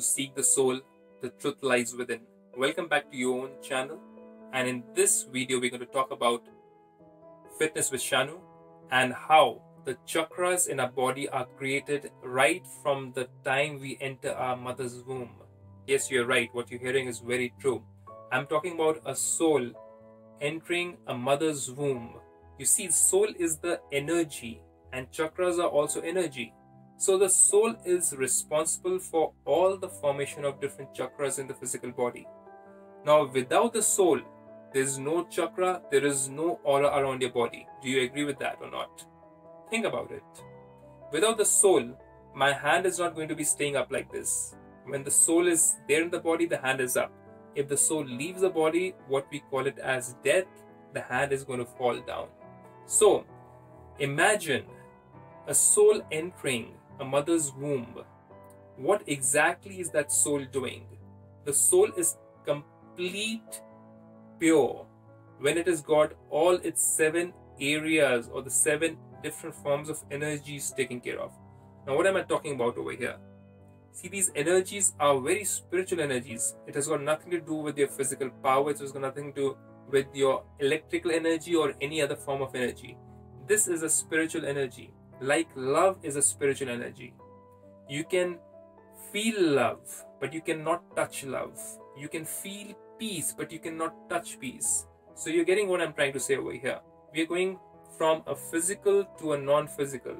to Seek the Soul, the truth lies within. Welcome back to your own channel. And in this video, we're going to talk about fitness with Shanu and how the chakras in our body are created right from the time we enter our mother's womb. Yes, you're right. What you're hearing is very true. I'm talking about a soul entering a mother's womb. You see, soul is the energy, and chakras are also energy. So the soul is responsible for all the formation of different chakras in the physical body. Now, without the soul, there is no chakra, there is no aura around your body. Do you agree with that or not? Think about it. Without the soul, my hand is not going to be staying up like this. When the soul is there in the body, the hand is up. If the soul leaves the body, what we call it as death, the hand is going to fall down. So, imagine a soul entering a mother's womb, what exactly is that soul doing? The soul is complete pure when it has got all its seven areas or the seven different forms of energies taken care of. Now, what am I talking about over here? See, these energies are very spiritual energies. It has got nothing to do with your physical power, it has got nothing to do with your electrical energy or any other form of energy. This is a spiritual energy like love is a spiritual energy. You can feel love, but you cannot touch love. You can feel peace, but you cannot touch peace. So you're getting what I'm trying to say over here. We are going from a physical to a non physical.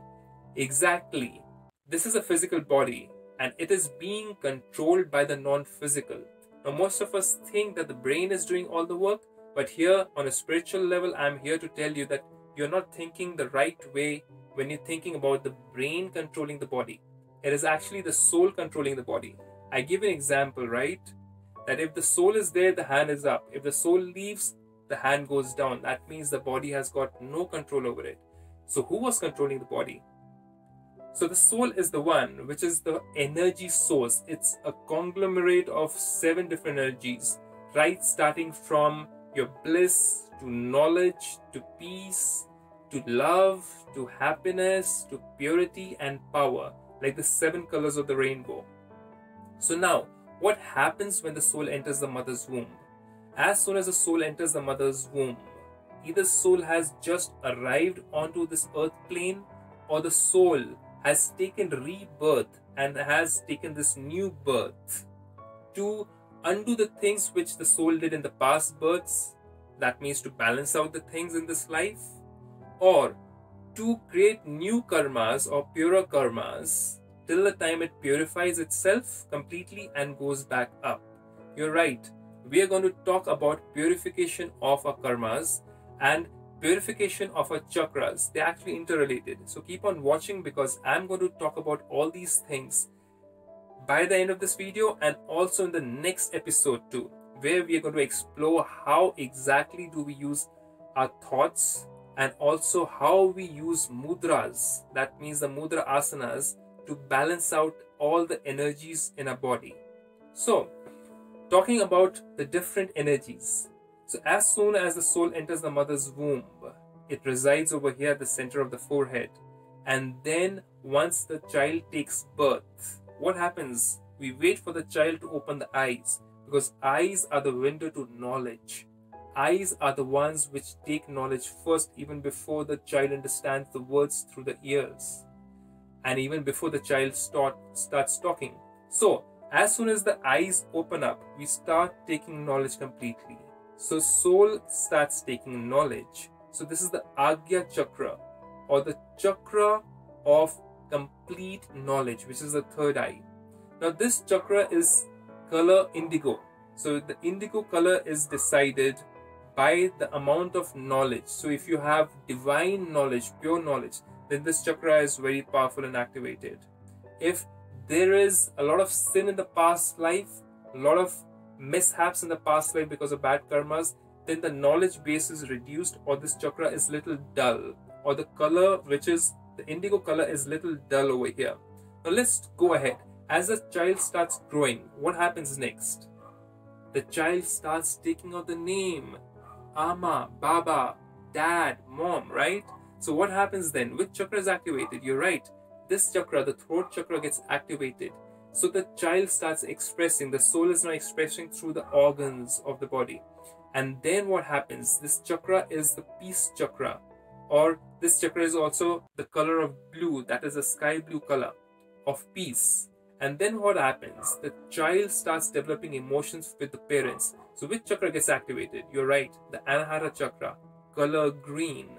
Exactly. This is a physical body and it is being controlled by the non physical. Now, most of us think that the brain is doing all the work, but here on a spiritual level, I'm here to tell you that you're not thinking the right way when you're thinking about the brain controlling the body. It is actually the soul controlling the body. I give an example, right? That if the soul is there, the hand is up. If the soul leaves, the hand goes down. That means the body has got no control over it. So, who was controlling the body? So, the soul is the one which is the energy source. It's a conglomerate of seven different energies, right? Starting from your bliss to knowledge to peace to love, to happiness, to purity and power, like the seven colors of the rainbow. So, now, what happens when the soul enters the mother's womb? As soon as the soul enters the mother's womb, either soul has just arrived onto this earth plane or the soul has taken rebirth and has taken this new birth to undo the things which the soul did in the past births. That means to balance out the things in this life or to create new karmas or purer karmas till the time it purifies itself completely and goes back up. You're right. We are going to talk about purification of our karmas and purification of our chakras. They're actually interrelated. So keep on watching because I'm going to talk about all these things by the end of this video and also in the next episode too, where we are going to explore how exactly do we use our thoughts and also how we use mudras, that means the mudra asanas, to balance out all the energies in our body. So, talking about the different energies. So, as soon as the soul enters the mother's womb, it resides over here at the center of the forehead. And then, once the child takes birth, what happens? We wait for the child to open the eyes because eyes are the window to knowledge. Eyes are the ones which take knowledge first, even before the child understands the words through the ears, and even before the child start, starts talking. So, as soon as the eyes open up, we start taking knowledge completely. So, soul starts taking knowledge. So, this is the Agya Chakra, or the chakra of complete knowledge, which is the third eye. Now, this chakra is color indigo. So, the indigo color is decided by the amount of knowledge. So if you have divine knowledge, pure knowledge, then this chakra is very powerful and activated. If there is a lot of sin in the past life, a lot of mishaps in the past life because of bad karmas, then the knowledge base is reduced or this chakra is little dull or the color which is the indigo color is little dull over here. Now let's go ahead. As the child starts growing, what happens next? The child starts taking out the name Ama, Baba, Dad, Mom, right? So what happens then? Which chakra is activated? You're right. This chakra, the throat chakra, gets activated. So the child starts expressing, the soul is now expressing through the organs of the body. And then what happens? This chakra is the peace chakra, or this chakra is also the color of blue, that is a sky blue color of peace. And then what happens? The child starts developing emotions with the parents. So which chakra gets activated? You're right, the Anahata chakra, color green,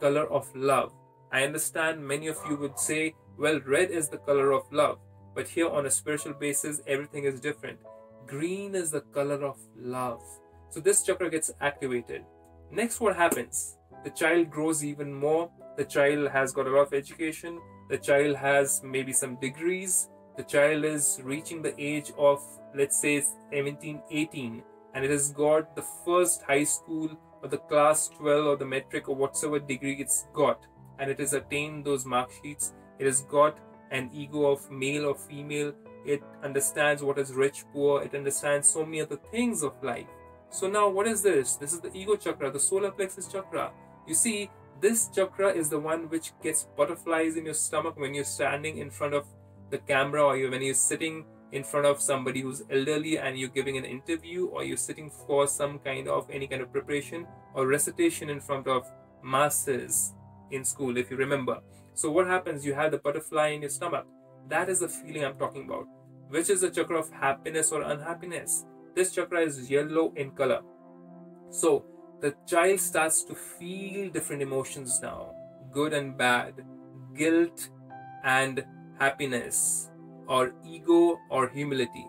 color of love. I understand many of you would say, well, red is the color of love. But here on a spiritual basis, everything is different. Green is the color of love. So this chakra gets activated. Next, what happens? The child grows even more. The child has got a lot of education. The child has maybe some degrees. The child is reaching the age of, let's say, 17, 18, and it has got the first high school or the class 12 or the metric or whatsoever degree it's got, and it has attained those mark sheets. It has got an ego of male or female. It understands what is rich, poor. It understands so many other things of life. So now what is this? This is the ego chakra, the solar plexus chakra. You see, this chakra is the one which gets butterflies in your stomach when you're standing in front of the camera or when you're sitting in front of somebody who's elderly and you're giving an interview or you're sitting for some kind of any kind of preparation or recitation in front of masses in school if you remember so what happens? You have the butterfly in your stomach. That is the feeling I'm talking about. Which is the chakra of happiness or unhappiness? This chakra is yellow in color. So the child starts to feel different emotions now good and bad, guilt and happiness, or ego or humility.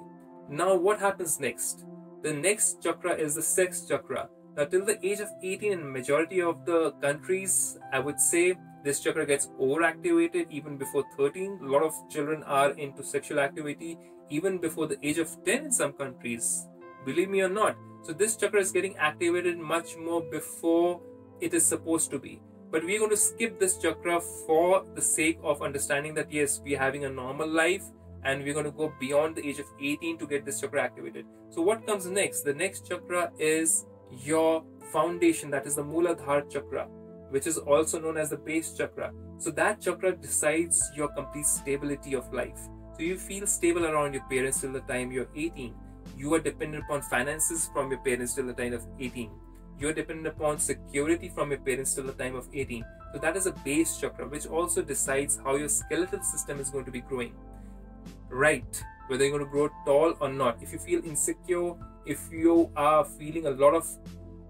Now, what happens next? The next chakra is the sex chakra. Now, till the age of 18 in majority of the countries, I would say this chakra gets overactivated even before 13. A lot of children are into sexual activity even before the age of 10 in some countries. Believe me or not. So this chakra is getting activated much more before it is supposed to be. But we're going to skip this chakra for the sake of understanding that yes, we're having a normal life and we're going to go beyond the age of 18 to get this chakra activated. So what comes next? The next chakra is your foundation, that is the Muladhara chakra which is also known as the base chakra. So that chakra decides your complete stability of life. So you feel stable around your parents till the time you're 18. You are dependent upon finances from your parents till the time of 18. You are dependent upon security from your parents till the time of 18. So that is a base chakra, which also decides how your skeletal system is going to be growing. Right, whether you're going to grow tall or not. If you feel insecure, if you are feeling a lot of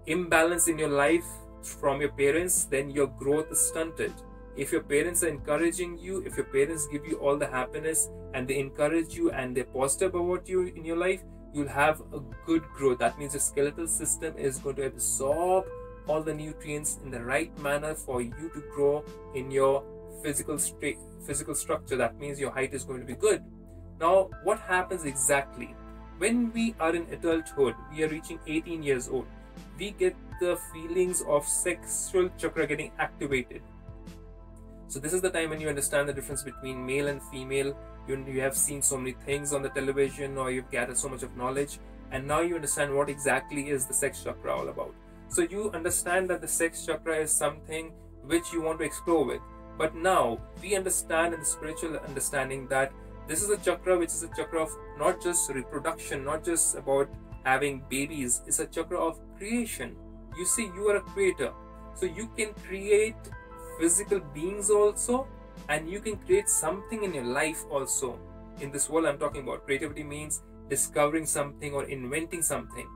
imbalance in your life, from your parents, then your growth is stunted. If your parents are encouraging you, if your parents give you all the happiness and they encourage you and they're positive about you in your life, you'll have a good growth. That means your skeletal system is going to absorb all the nutrients in the right manner for you to grow in your physical state, physical structure. That means your height is going to be good. Now, what happens exactly? When we are in adulthood, we are reaching 18 years old, we get the feelings of sexual chakra getting activated. So this is the time when you understand the difference between male and female. You, you have seen so many things on the television or you've gathered so much of knowledge and now you understand what exactly is the sex chakra all about. So you understand that the sex chakra is something which you want to explore with. But now we understand in the spiritual understanding that this is a chakra which is a chakra of not just reproduction, not just about having babies, it's a chakra of creation you see you are a creator so you can create physical beings also and you can create something in your life also. In this world i'm talking about creativity means discovering something or inventing something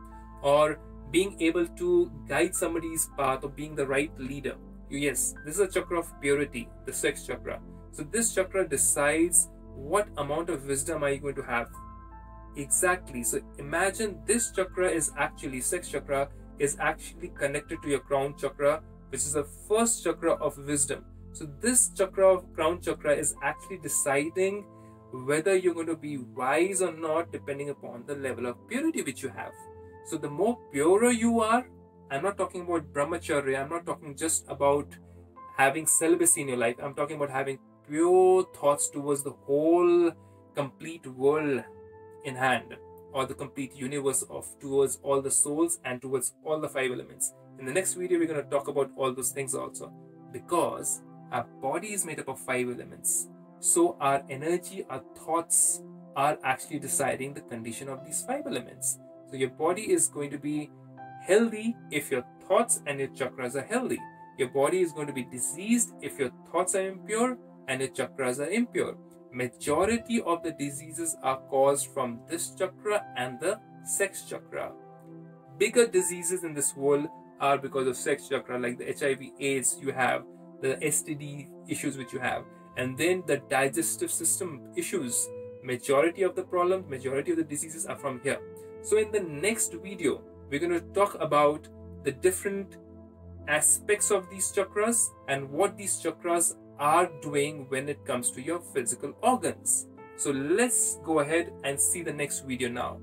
or being able to guide somebody's path or being the right leader. Yes this is a chakra of purity the sex chakra. So this chakra decides what amount of wisdom are you going to have. Exactly. So imagine this chakra is actually sex chakra is actually connected to your crown chakra, which is the first chakra of wisdom. So this chakra of crown chakra is actually deciding whether you're going to be wise or not depending upon the level of purity which you have. So the more purer you are, I'm not talking about brahmacharya, I'm not talking just about having celibacy in your life. I'm talking about having pure thoughts towards the whole complete world in hand or the complete universe of towards all the souls and towards all the five elements. In the next video, we're going to talk about all those things also because our body is made up of five elements. So our energy, our thoughts, are actually deciding the condition of these five elements. So your body is going to be healthy if your thoughts and your chakras are healthy. Your body is going to be diseased if your thoughts are impure and your chakras are impure. Majority of the diseases are caused from this chakra and the sex chakra. Bigger diseases in this world are because of sex chakra, like the HIV AIDS you have, the STD issues which you have, and then the digestive system issues. Majority of the problems, majority of the diseases are from here. So in the next video, we're going to talk about the different aspects of these chakras and what these chakras are doing when it comes to your physical organs. So let's go ahead and see the next video now.